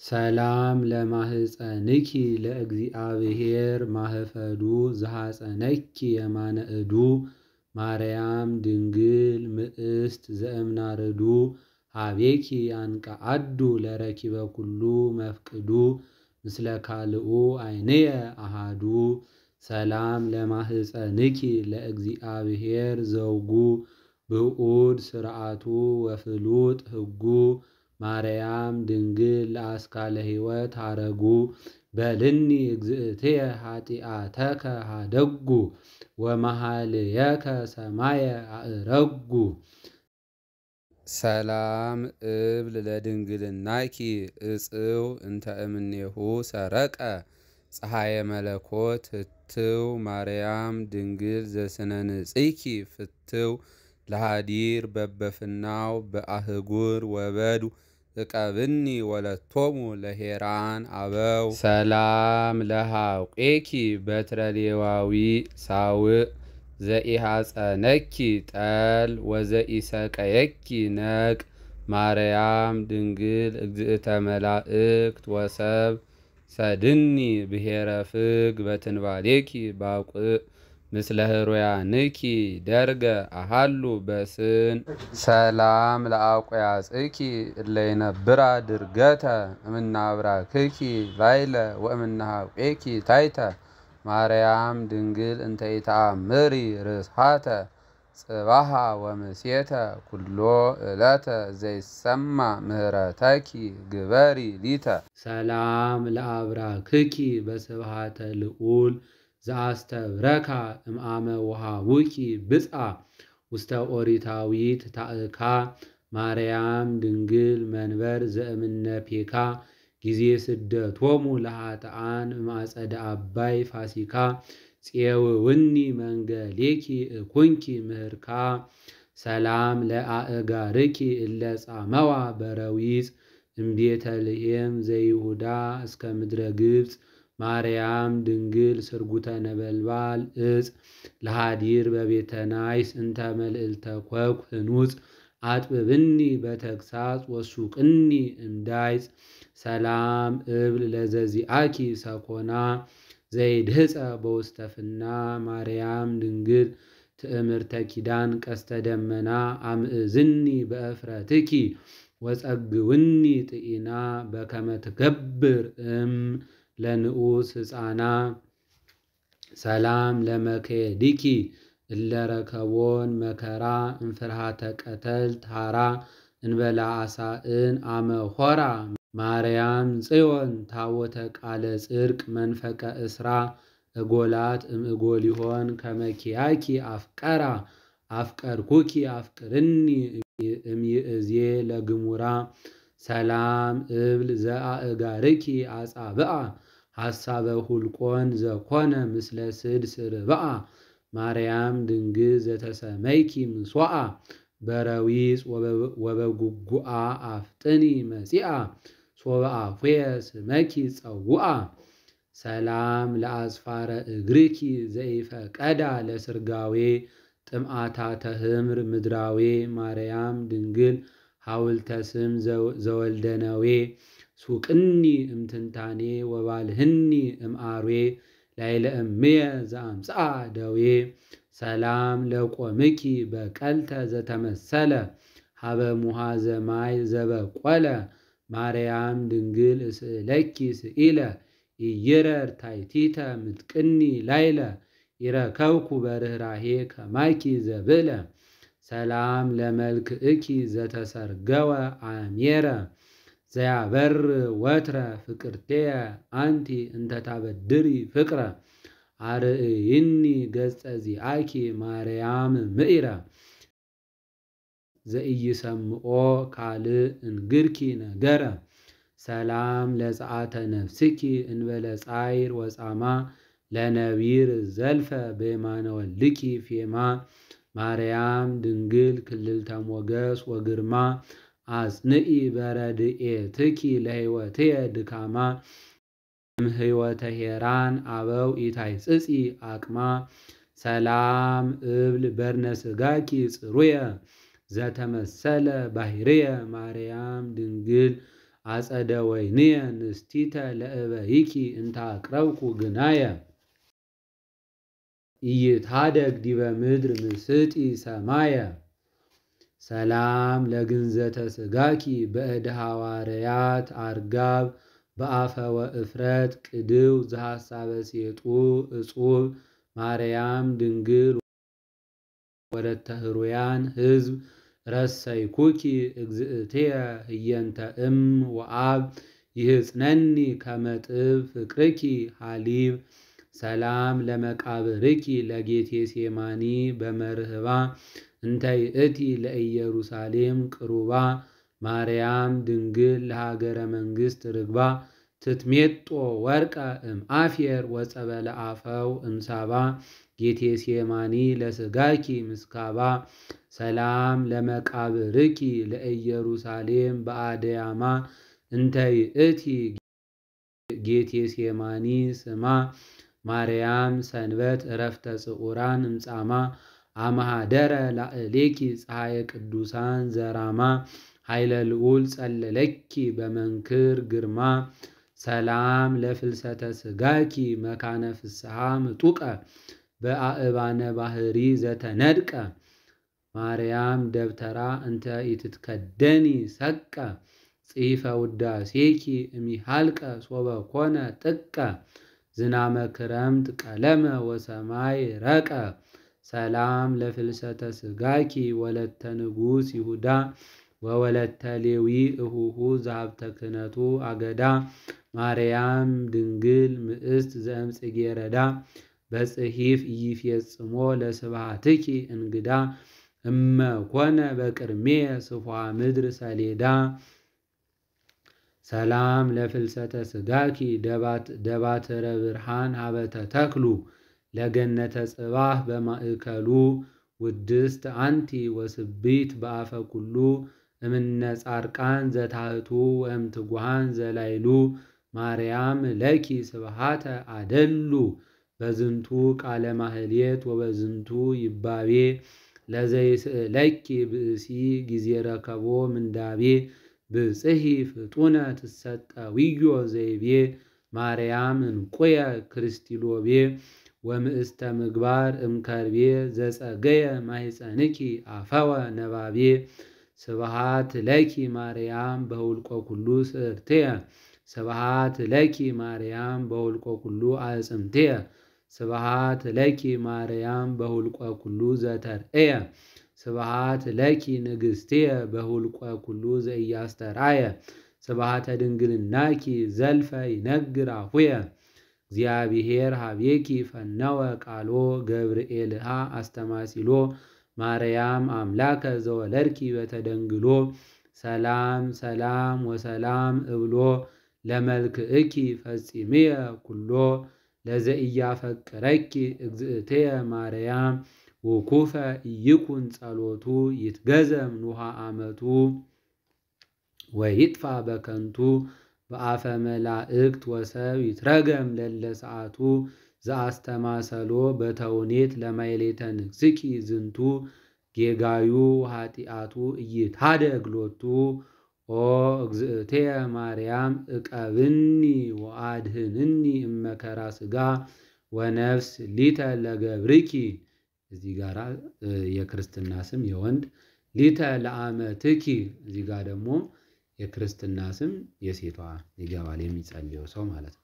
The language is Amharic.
ሰላም ለማህፀንኪ ለእግዚአብሔር ማህፈዱ ዘሐፀነኪ የማነ እዱ ማርያም ድንግል ምእስት ዘእምናርዱ ሀቤኪ አንቀአዱ ለረኪበ ኩሉ መፍቅዱ ምስለ ካልኡ አይንየ አሃዱ። ሰላም ለማህፀንኪ ለእግዚአብሔር ዘውጉ ብዑድ ስርዓቱ ወፍሉጥ ህጉ ማርያም ድንግል ለአስካለ ሕይወት ሀረጉ በልኒ እግዝእትየ ኃጢአተከ ሃደጉ ወመሃልየከ ሰማየ አእረጉ። ሰላም እብል ለድንግልናኪ እጽው እንተ እምኔሁ ሰረቀ ፀሐየ መለኮት ህትው ማርያም ድንግል ዘስነንጽኪ ፍትው ለሃዲር በበፍናው በአህጉር ወበዱ እቀብኒ ወለቶሙ ለሄራን አበው። ሰላም ለሃቄኪ በትረ ሌዋዊ ሳውእ ዘኢሐፀነኪ ጠል ወዘኢሰቀየኪ ነቅ። ማርያም ድንግል እግዝእተ መላእክት ወሰብ። ሰድኒ ብሔረ ፍግ በትንባሌኪ ባቁእ ምስለ ህሩያንኪ ደርገ አሃሉ በስን። ሰላም ለአቆያጽኪ እለይነብራ ድርገተ እምናብራክኪ ላይለ ወእምናሃቄኪ ታይተ። ማርያም ድንግል እንተ ኢተአምሪ ርስሓተ ጽባሃ ወምሴተ ኩሎ ዕለተ ዘይሰማ ምህረተኪ ግበሪ ሊተ። ሰላም ለአብራክኪ በስብሃተ ልዑል ዘአስተብረካ እምአመ ወሃቡኪ ብፅዓ ውስተ ኦሪታዊት ታእካ ማርያም ድንግል መንበር ዘእምነፔካ ጊዜ ስደቶሙ ለሃጥኣን እማጸደ አባይ ፋሲካ ጽየውውኒ መንገሌኪ እኩንኪ ምህርካ ሰላም ለአእጋርኪ እለ ጻመዋ በረዊፅ እምቤተ ልሔም ዘይሁዳ እስከ ምድረ ግብፅ ማርያም ድንግል ስርጉተ ነበልባል እፅ ለሃዲር በቤተ ናይስ እንተ መልዕልተ ኮኩ ህኑፅ አጥብብኒ በተግሳጽ ወሱቅኒ እምዳይፅ ሰላም እብል ለዘዚአኪ ሰኮና ዘይድህፀ በውስተፍና ማርያም ድንግል ትእምርተ ኪዳን ቀስተ ደመና አምእዝኒ በእፍረትኪ ወጸግውኒ ጥኢና በከመ ትገብር እም ለንዑስ ሕፃና። ሰላም ለመከየድኪ እለረከቦን መከራ እንፍርሃተ ቀተል ታራ እንበላ አሳእን አመሆራ። ማርያም ጽዮን ታቦተ ቃለ ጽድቅ መንፈቀ እስራ እጎላት እምእጎሊሆን ከመኪያኪ አፍቀራ። አፍቀርኩኪ አፍቅርኒ እምይእዜ ለግሙራ። ሰላም እብል ዘአእጋርኪ አጻብአ ሐሳበ ሁልቆን ዘኮነ ምስለ ስድስ ርብአ ማርያም ድንግል ዘተሰመይኪ ምስዋዓ በረዊፅ ወበጉጉአ አፍጥኒ መጺአ ሶብአፉየ ስመኪ ጸውአ ሰላም ለአጽፋረ እግርኪ ዘኢፈቀዳ ለስርጋዌ ጥምአታ ተህምር ምድራዌ ማርያም ድንግል ሐውልተ ስም ዘወልደነዌ ሱቅኒ እምትንታኔ ወባልህኒ እምአርዌ ላይለ እምየ ዘአምጽአ ደዌ። ሰላም ለቆምኪ በቀልተ ዘተመሰለ ሀበ ሙሃ ዘማይ ዘበቆለ ማርያም ድንግል እስእለኪ ስኢለ ኢይረር ታይቲተ ምጥቅኒ ላይለ ይረከብኩ በርኅራሄ ከማይኪ ዘብለ። ሰላም ለመልክእኪ ዘተሰርገወ አሜረ ዘያበር ወትረ ፍቅርቴየ አንቲ እንተታበድሪ ፍቅረ አርእይኒ ገጸ ዚአኪ ማርያም ምኢረ። ዘኢይሰምዖ ካልእ እንግርኪ ነገረ። ሰላም ለፀአተ ነፍስኪ እንበለ ጻይር ወጻማ። ለነቢር ዘልፈ በየማነ ወልድኪ ፌማ። ማርያም ድንግል ክልልተ ሞገስ ወግርማ አጽንኢ በረድኤትኪ ለሕይወትየ ድካማ። እምሕይወተ ሄራን አበው ኢታይጽጺ አቅማ። ሰላም እብል በርነ ስጋኪ ጽሩየ። ዘተመሰለ ባሕርየ ማርያም ድንግል አጸደ ወይንየ ንስቲተ ለእበይኪ እንተ አቅረብኩ ግናየ። ኢይትሃደግ ዲበ ምድር ምስጢ ሰማየ ሰላም ለግንዘተ ስጋኪ በእደ ሐዋርያት አርጋብ በአፈ ወእፍረት ቅድው ዘሐሳበ ሴጡ እጹብ ማርያም ድንግል ወለተ ህሩያን ህዝብ ረሰይኩኪ እግዝእትየ ህየንተ እም ወአብ ይህጽነኒ ከመጥብ ፍቅርኪ ሃሊብ ሰላም ለመቃብርኪ ለጌቴ ሴማኒ በመርህባ እንተ ይእቲ ለኢየሩሳሌም ቅሩባ ማርያም ድንግል ለሃገረ መንግሥት ርግባ ትትሜጦ ወርቀ እም አፍየር ወጸበለ አፈው እምሳባ ጌቴ ሴማኒ ለስጋኪ ምስካባ ሰላም ለመቃብርኪ ለኢየሩሳሌም በአደያማ እንተ ይእቲ ጌቴ ሴማኒ ስማ ማርያም ሰንበት እረፍተ ጽዑራን እምጻማ አማሃደረ ላዕሌኪ ፀሐየ ቅዱሳን ዘራማ ኃይለ ልዑል ጸለለኪ በመንክር ግርማ ሰላም ለፍልሰተ ስጋኪ መካነ ፍስሐ ምጡቀ በአእባነ ባህሪ ዘተነድቀ ማርያም ደብተራ እንተ ኢትትከደኒ ሰቀ ጽሕፈ ውዳሴኪ እሚሃልቀ ሶበ ኮነ ጥቀ ዝናመ ክረምት ቀለመ ወሰማይ ረቀ ሰላም ለፍልሰተ ስጋኪ ወለተ ንጉሥ ይሁዳ ወወለተ ሌዊ እሁሁ ዘሀብተ ክህነቱ አገዳ ማርያም ድንግል ምእስት ዘእምጽጌ ረዳ በጽሒፍ ኢይፌጽሞ ለስብሐትኪ እንግዳ እመ ኮነ በቅድሜ ስፏ ምድር ሰሌዳ። ሰላም ለፍልሰተ ስጋኪ ደባትረ ብርሃን ሀበተ ተክሉ ለገነተ ጽባህ በማእከሉ ውድስት አንቲ ወስቢት በአፈ ኩሉ እምነ ጻርቃን ዘታህቱ ወእምትጉሃን ዘላይሉ ማርያም ለኪ ስብሃተ አደሉ። በዝንቱ ቃለ ማህሌት ወበዝንቱ ይባቤ ለዘይስእለኪ ብእሲ ጊዜ ረከቦ ምንዳቤ ብጽሒ ፍጡነ ትሰጠዊዮ ዘይቤ ማርያም እንቁየ ክርስቲሎቤ ወምእስተ ምግባር እምከርቤ ዘጸገየ ማይፀንኪ አፈወ ነባቤ። ስብሃት ለኪ ማርያም በሁልቆ ኩሉ ስእርትየ ስብሃት ለኪ ማርያም በሁልቆ ኩሉ አዕጽምትየ ስብሃት ለኪ ማርያም በሁልቆ ኩሉ ዘተርእየ ስብሃት ለኪ ንግሥትየ በሁልቆ ኩሉ ዘኢያስተርአየ ስብሃተ ድንግልናኪ ዘልፈ ይነግር አፉየ እግዚአብሔር ሀቤኪ ፈነወ ቃሎ ገብርኤልሃ አስተማሲሎ ማርያም አምላከ ዘወለድኪ በተደንግሎ። ሰላም ሰላም ወሰላም እብሎ ለመልክእኪ ፈጺምየ ኩሎ ለዘኢያፈቅረኪ እግዝእትየ ማርያም ውኩፈ ኢይኩን ጸሎቱ ይትገዘም ኑሃ አመቱ ወይጥፋ በከንቱ በአፈ መላእክት ወሰብ ይትረገም ለለ ሰዓቱ ዘአስተማሰሎ በተውኔት ለማይሌተ ንግሥኪ ዝንቱ ጌጋዩ ኃጢአቱ ኢይታደግ ሎቱ ኦ እግዝእትየ ማርያም እቀብኒ ወአድህንኒ እመከራ ሥጋ ወነፍስ ሊተ ለገብርኪ። እዚህ ጋራ የክርስትና ስም የወንድ ሊተ ለአመትኪ። እዚህ ጋር ደግሞ የክርስትና ስም የሴቷ ይገባል፣ የሚጸልየው ሰው ማለት ነው።